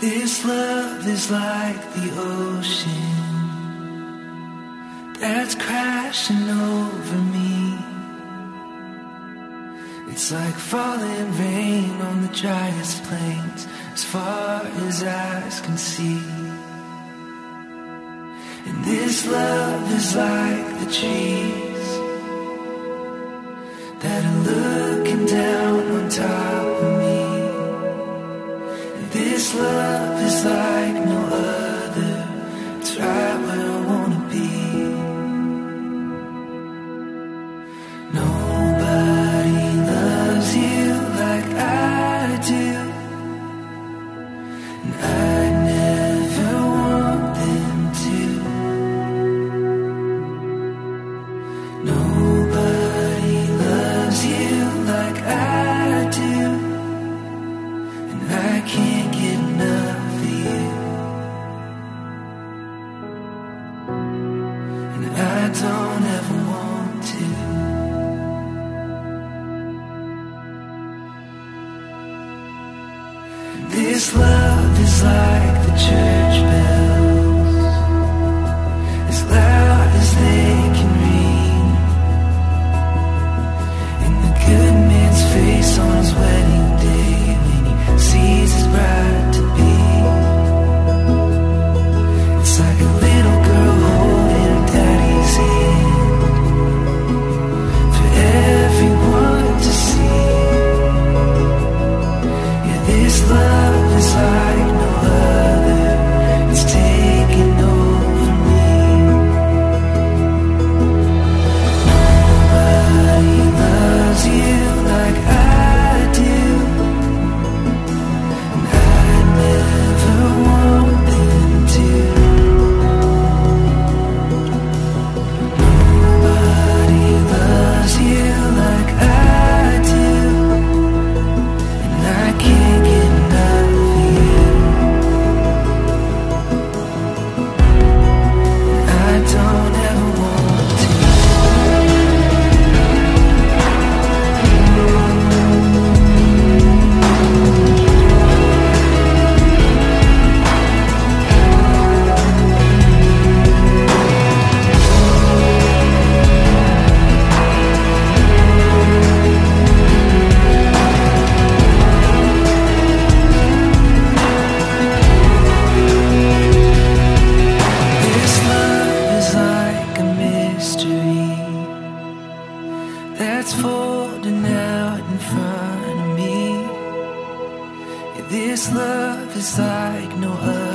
This love is like the ocean that's crashing over me. It's like falling rain on the driest plains as far as eyes can see. And this love is like the trees that are looking down. I don't ever want to. This love is like the church bell. that's folding out in front of me. This love is like no other.